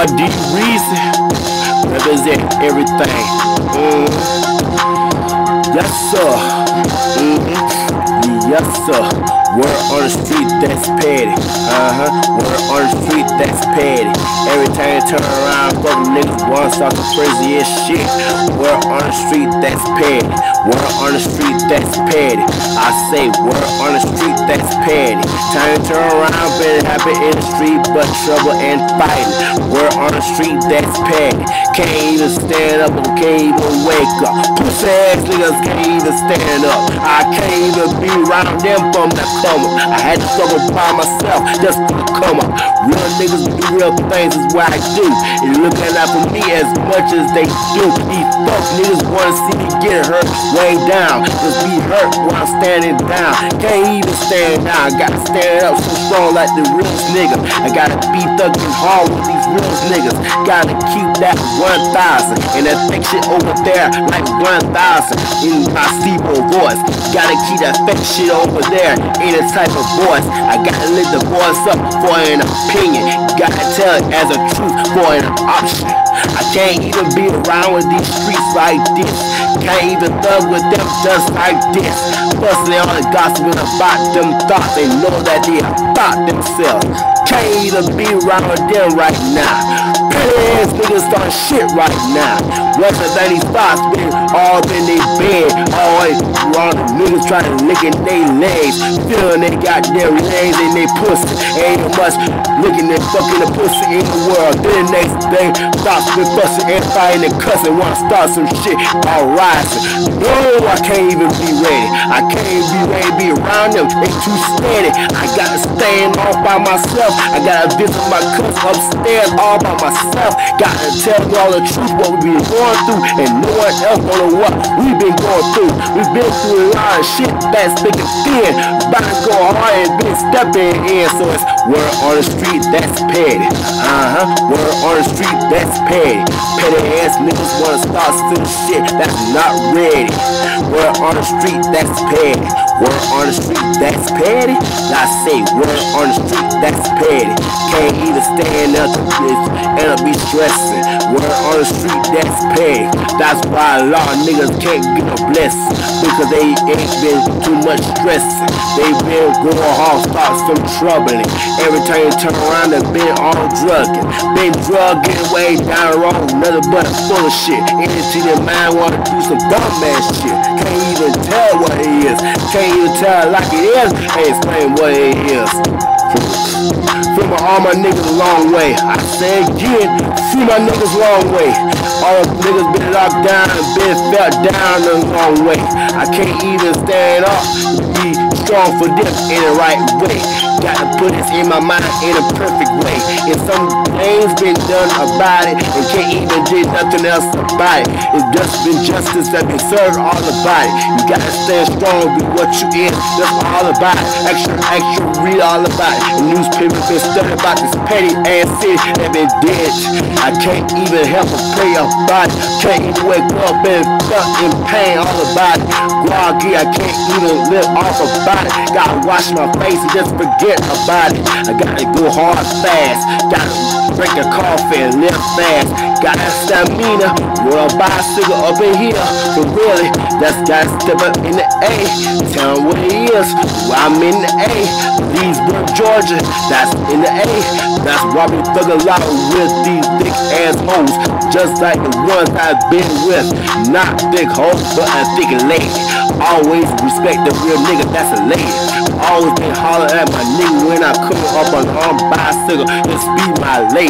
boy D Reason represent everything. Mm. Yes, sir. Mm-hmm. Yes, sir. Word on the street, that's petty. Uh huh. Word on the street, that's petty. Every time you turn around, fuck niggas want start the craziest shit. Word on the street, that's petty. Word on the street, that's petty. I say word on the street, that's petty. Time to turn around, better happen in the street, but trouble and fighting. Word on the street, that's petty. Can't even stand up or can't even wake up. Pussy ass niggas can't even stand up. I can't even be around them from the come. I had to struggle by myself just to come up. Real niggas do real things is what I do. And looking out for me as much as they do. These fuck niggas wanna see me get hurt way down. Just be hurt while I'm standing down. Can't even stand down. I gotta stand up so strong like the realest nigga. I gotta be thugging hard with these realest niggas. Gotta keep that 1,000. And that fake shit over there like 1,000 in my steeple voice. Gotta keep that fake shit over there ain't a type of voice. I gotta lift the voice up for an opinion. Gotta tell it as a truth for an option. I can't even be around with these streets like this. Can't even thug with them just like this. Busting all the gossiping about them thoughts. They know that they about themselves. Can't even be around with them right now. Petty ass niggas start shit right now. What's the thing these thoughts been all in their bed. Always wrong niggas trying to lick in their legs. Feeling they got their legs in their pussy. Ain't much licking and fucking the pussy in the world. Then the next day, thoughts been fussing and fighting and cussing. Wanna start some shit all rising. No, I can't even be ready. I can't even be ready to be around them. They too steady. I gotta stand off by myself. I gotta visit my cousin upstairs all by myself. Gotta tell you all the truth what we been going through, and no one else know what we been going through. We've been through a lot of shit that's been thin. About to go hard and been stepping in, so it's word on the street that's petty. Uh huh. Word on the street that's petty. Petty ass niggas wanna start some shit that's not ready. Word on the street that's petty. Word on the street that's petty. I say word on the street that's petty. Can't even stand up to this and I be stressing. Word on the street that's petty. That's why a lot of niggas can't get a blessing because they ain't been too much stressing. They been going hard, start some troubling. Every time you turn around, they been all drugging. Been drugging way down road, nothing but full of shit. Anything your mind wanna do some dumb ass shit. Can't even tell what it is. Can't even tell like it is. Can't explain what it is. From all my niggas a long way. I say again, see my niggas long way. All the niggas been locked down and been felt down a long way. I can't even stand up, strong for them in the right way. Gotta put this in my mind in a perfect way. And some things been done about it and can't even do nothing else about it. It's just been justice that been served all about it. You gotta stand strong with what you in. That's all about it. Extra, extra, read all about it. The newspaper been studying about this petty ass city that been dead. I can't even help but pray about it. Can't even wake up and felt in pain all about it. Groggy, I can't even live off about it. Gotta wash my face and just forget about it. I gotta go hard fast. Gotta drink a coffee and live fast. Gotta stamina. Roll a bicycle up in here. But really, that's gotta step up in the A. Tell what it is. I'm in the A. Leesburg, Georgia. That's in the A. That's why we thug a lot with these thick ass hoes. Just like the ones I've been with. Not thick hoes, but a thick lady. Always respect the real nigga, that's a lady. Always been hollering at my nigga when I come up on on bicycle. Just be my lady.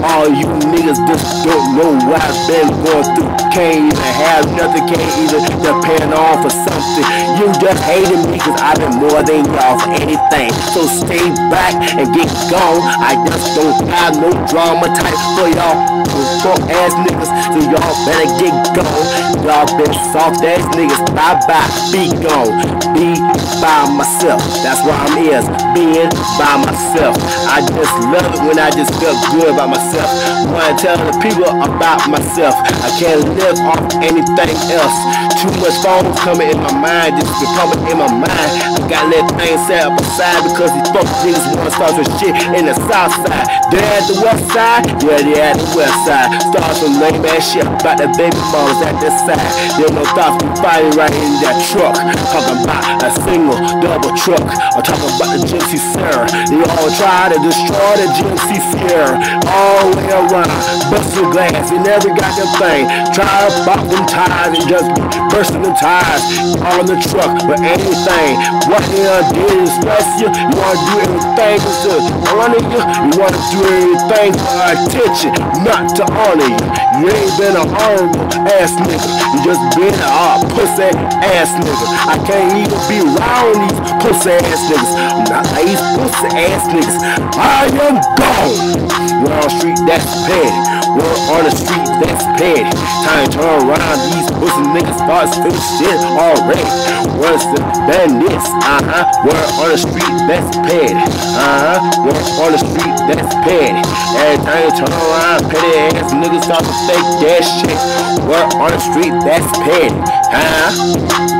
All you niggas just don't know what I've been going through. Can't even have nothing, can't even depend on for something. You just hating me cause I've been more than y'all for anything. So stay back and get gone. I just don't have no drama type for y'all. Fuck ass niggas, so y'all better get gone. Y'all been soft ass niggas, bye bye, be gone. Be by myself. That's why I'm is, being by myself. I just love it when I just feel good by myself. Wanna tell the people about myself. I can't live off anything else. Too much phones coming in my mind, just coming in my mind. I gotta let things set up aside because these fuck niggas wanna start some shit in the south side. They're at the west side, yeah, they're at the west side. Start some lame ass shit about the baby mamas at the side. There no thoughts be fighting right in that truck. Talking about a single, double truck. I'm talking about the GMC Sierra. They all try to destroy the GMC All the way around, busting glass in every goddamn thing. Try to pop them tires and just bursting the tires on the truck. But anything, what they did is stress you. You wanna do everything to honor you. You wanna do everything for attention, not to honor you. You ain't been a honorable ass nigga. You just been a uh, pussy ass nigga. I can't even be around these pussy ass niggas. I'm not these pussy ass niggas. I am gone. We're on the street, that's petty. We're on the street, that's petty. Time turn around, these pussy niggas start spitting shit already. Worse than this, uh-huh. We're on the street, that's petty. Uh-huh. We're on the street, that's petty. Every time you turn around, petty ass niggas start to fake that shit. We're on the street, that's petty. Huh?